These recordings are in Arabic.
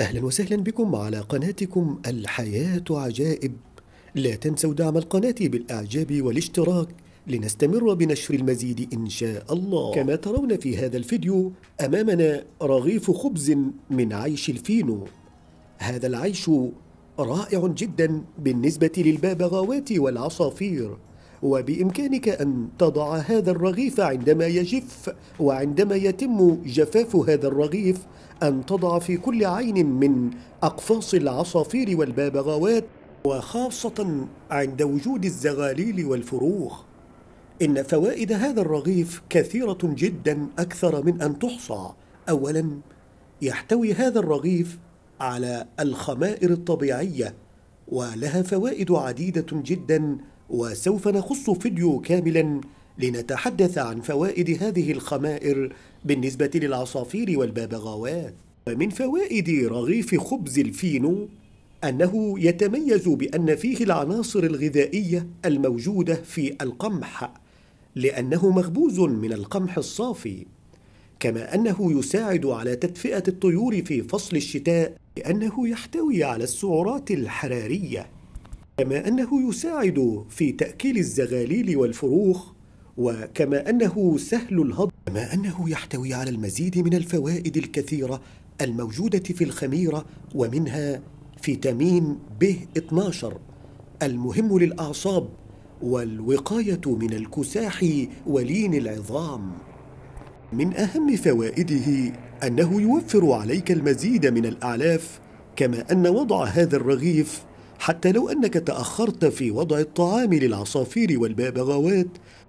أهلا وسهلا بكم على قناتكم الحياة عجائب. لا تنسوا دعم القناة بالإعجاب والاشتراك لنستمر بنشر المزيد إن شاء الله. كما ترون في هذا الفيديو أمامنا رغيف خبز من عيش الفينو. هذا العيش رائع جدا بالنسبة للبابغاوات والعصافير. وبإمكانك أن تضع هذا الرغيف عندما يجف وعندما يتم جفاف هذا الرغيف أن تضع في كل عين من أقفاص العصافير والبابغاوات وخاصة عند وجود الزغاليل والفروخ إن فوائد هذا الرغيف كثيرة جدا أكثر من أن تحصى. أولا يحتوي هذا الرغيف على الخمائر الطبيعية ولها فوائد عديدة جدا وسوف نخص فيديو كاملا لنتحدث عن فوائد هذه الخمائر بالنسبة للعصافير والبابغاوات. ومن فوائد رغيف خبز الفينو أنه يتميز بأن فيه العناصر الغذائية الموجودة في القمح لأنه مخبوز من القمح الصافي. كما أنه يساعد على تدفئة الطيور في فصل الشتاء لأنه يحتوي على السعرات الحرارية. كما أنه يساعد في تأكيل الزغاليل والفروخ وكما أنه سهل الهضم كما أنه يحتوي على المزيد من الفوائد الكثيرة الموجودة في الخميرة ومنها فيتامين ب 12 المهم للأعصاب والوقاية من الكساح ولين العظام. من أهم فوائده أنه يوفر عليك المزيد من الأعلاف كما أن وضع هذا الرغيف حتى لو أنك تأخرت في وضع الطعام للعصافير والبابغاوات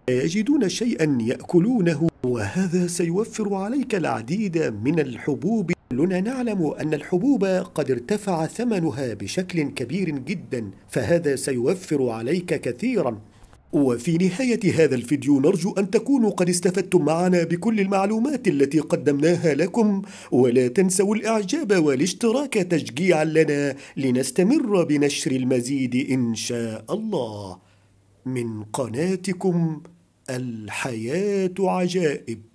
يجدون شيئا يأكلونه وهذا سيوفر عليك العديد من الحبوب. كلنا نعلم أن الحبوب قد ارتفع ثمنها بشكل كبير جدا فهذا سيوفر عليك كثيرا. وفي نهاية هذا الفيديو نرجو أن تكونوا قد استفدتم معنا بكل المعلومات التي قدمناها لكم ولا تنسوا الإعجاب والاشتراك تشجيعا لنا لنستمر بنشر المزيد إن شاء الله. من قناتكم الحياة عجائب.